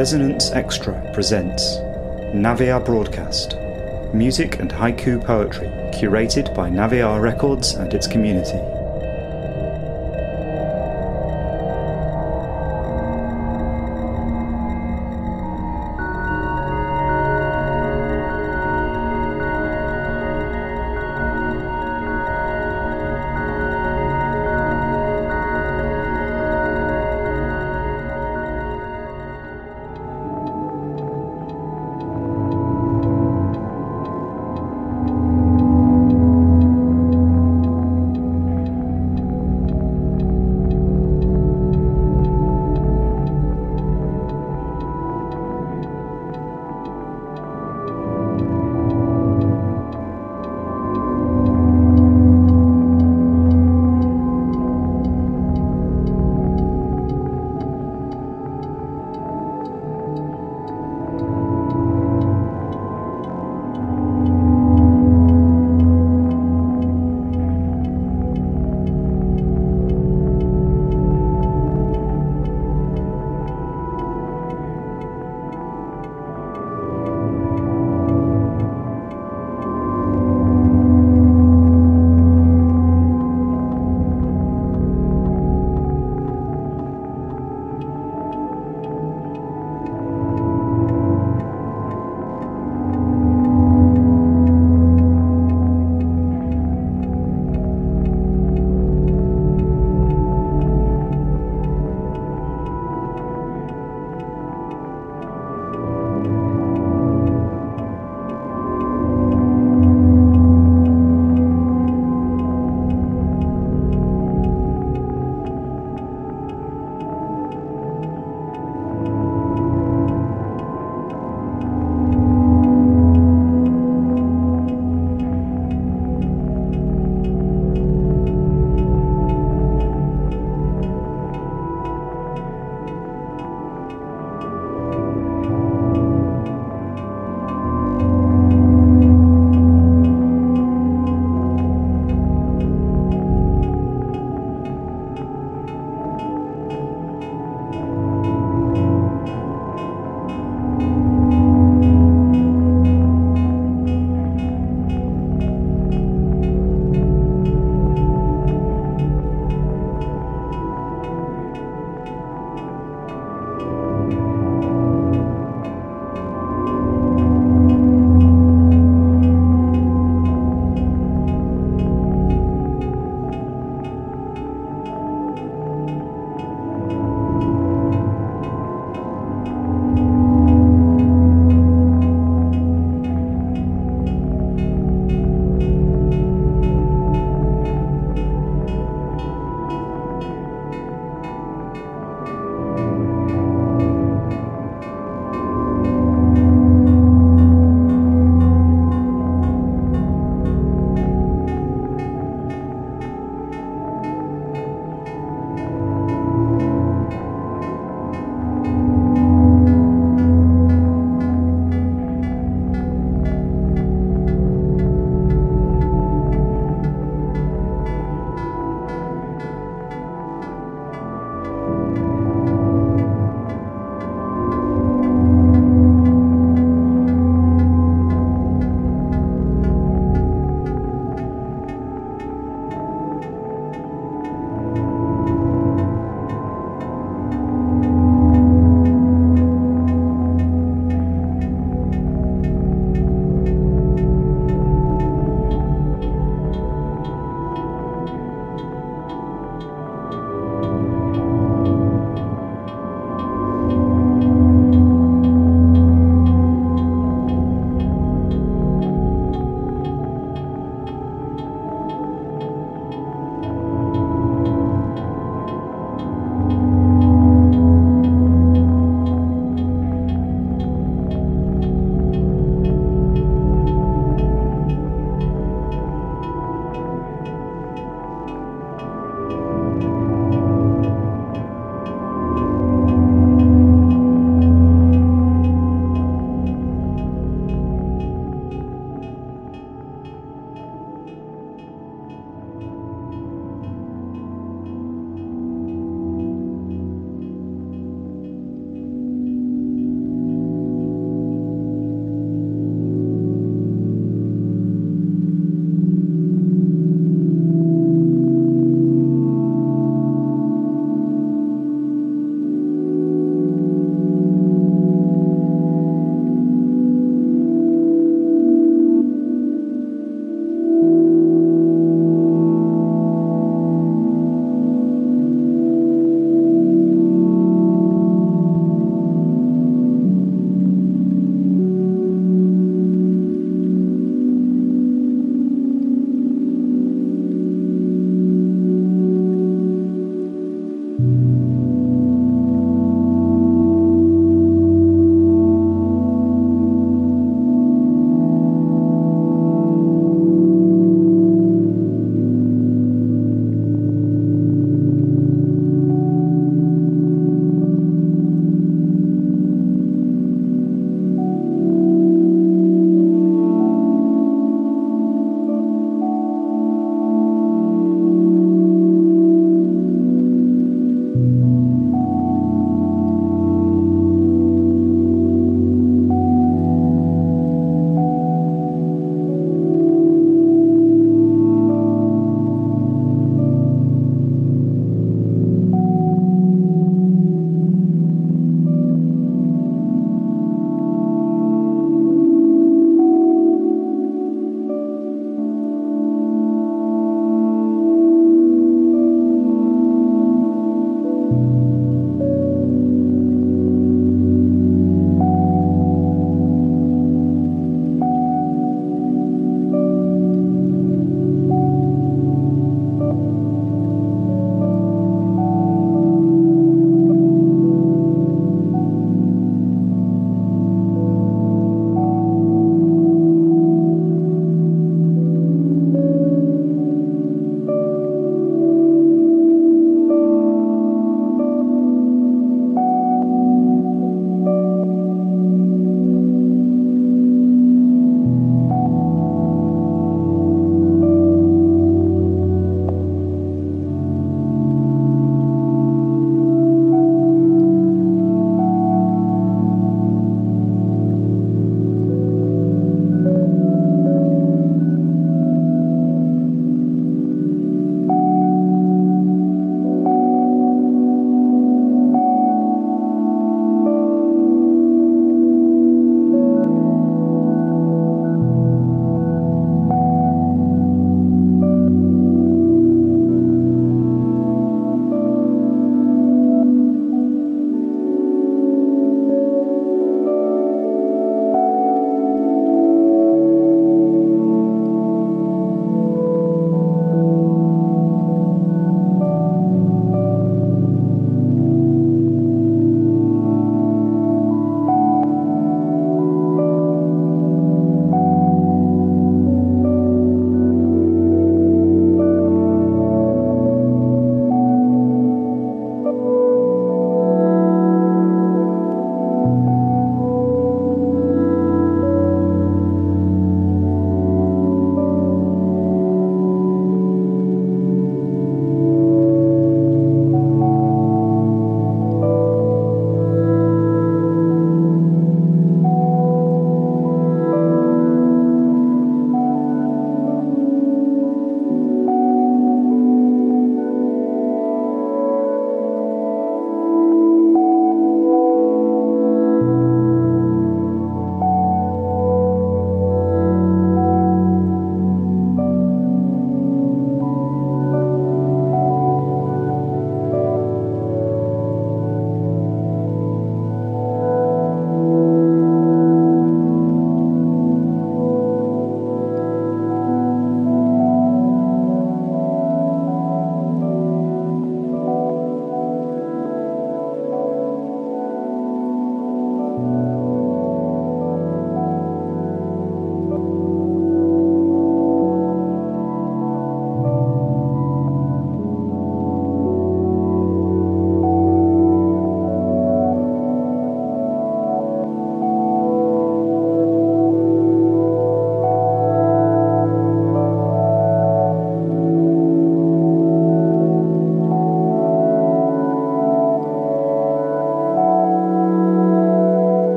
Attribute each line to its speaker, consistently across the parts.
Speaker 1: Resonance Extra presents Naviar Broadcast Music and Haiku Poetry, curated by Naviar Records and its community.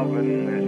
Speaker 2: Haven